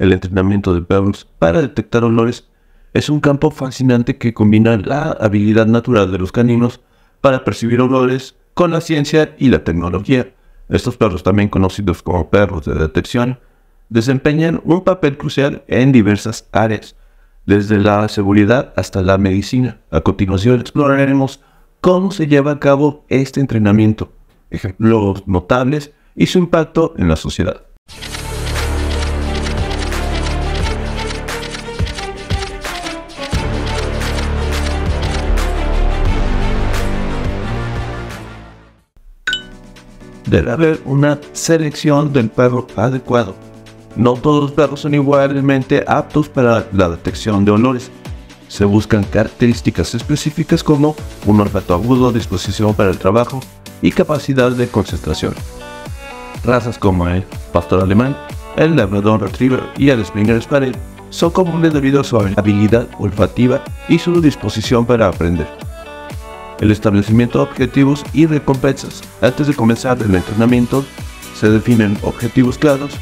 el entrenamiento de perros para detectar olores es un campo fascinante que combina la habilidad natural de los caninos para percibir olores con la ciencia y la tecnología. Estos perros, también conocidos como perros de detección, desempeñan un papel crucial en diversas áreas, desde la seguridad hasta la medicina. A continuación exploraremos cómo se lleva a cabo este entrenamiento, ejemplos notables y su impacto en la sociedad. Debe haber una selección del perro adecuado. No todos los perros son igualmente aptos para la detección de olores. Se buscan características específicas como un olfato agudo, disposición para el trabajo y capacidad de concentración. Razas como el pastor alemán, el labrador retriever y el springer spaniel son comunes debido a su habilidad olfativa y su disposición para aprender el establecimiento de objetivos y recompensas. Antes de comenzar el entrenamiento, se definen objetivos claros,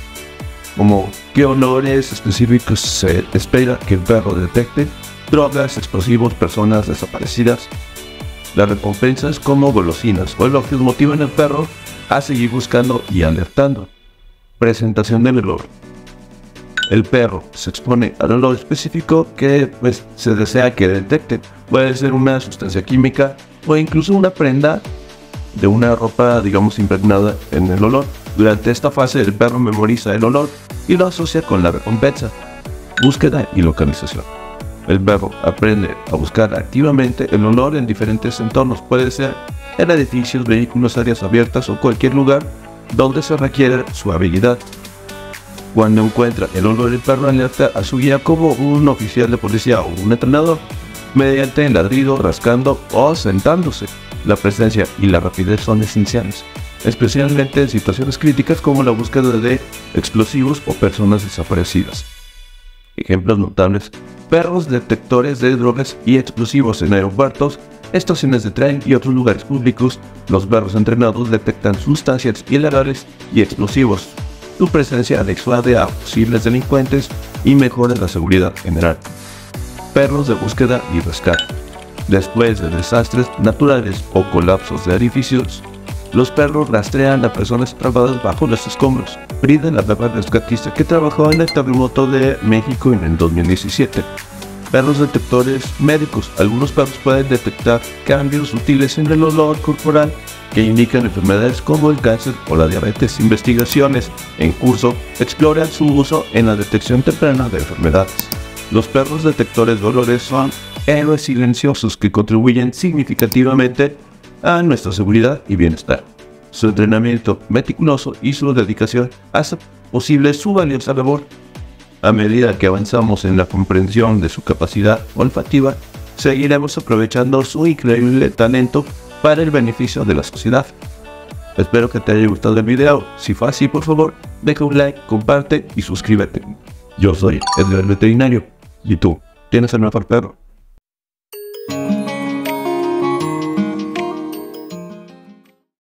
como qué olores específicos se espera que el perro detecte, drogas, explosivos, personas desaparecidas. Las recompensas como golosinas o lo que motivan al perro a seguir buscando y alertando. Presentación del olor. El perro se expone al olor específico que pues, se desea que detecte. Puede ser una sustancia química, o incluso una prenda de una ropa, digamos, impregnada en el olor. Durante esta fase el perro memoriza el olor y lo asocia con la recompensa, búsqueda y localización. El perro aprende a buscar activamente el olor en diferentes entornos, puede ser en edificios, vehículos, áreas abiertas o cualquier lugar donde se requiere su habilidad. Cuando encuentra el olor, el perro a su guía como un oficial de policía o un entrenador mediante el ladrido, rascando o sentándose. La presencia y la rapidez son esenciales, especialmente en situaciones críticas como la búsqueda de explosivos o personas desaparecidas. Ejemplos notables, perros detectores de drogas y explosivos en aeropuertos, estaciones de tren y otros lugares públicos. Los perros entrenados detectan sustancias ilegales y explosivos. Su presencia disuade a posibles delincuentes y mejora la seguridad general perros de búsqueda y rescate. Después de desastres naturales o colapsos de edificios, los perros rastrean a personas atrapadas bajo los escombros. Frida, la perra rescatista que trabajó en el terremoto de México en el 2017. Perros detectores médicos. Algunos perros pueden detectar cambios sutiles en el olor corporal que indican enfermedades como el cáncer o la diabetes. Investigaciones en curso exploran su uso en la detección temprana de enfermedades. Los perros detectores de olores son héroes silenciosos que contribuyen significativamente a nuestra seguridad y bienestar. Su entrenamiento meticuloso y su dedicación hacen posible su valiosa labor. A medida que avanzamos en la comprensión de su capacidad olfativa, seguiremos aprovechando su increíble talento para el beneficio de la sociedad. Espero que te haya gustado el video. Si fue así, por favor, deja un like, comparte y suscríbete. Yo soy Edgar Veterinario. ¿Y tú? ¿Tienes el mejor perro?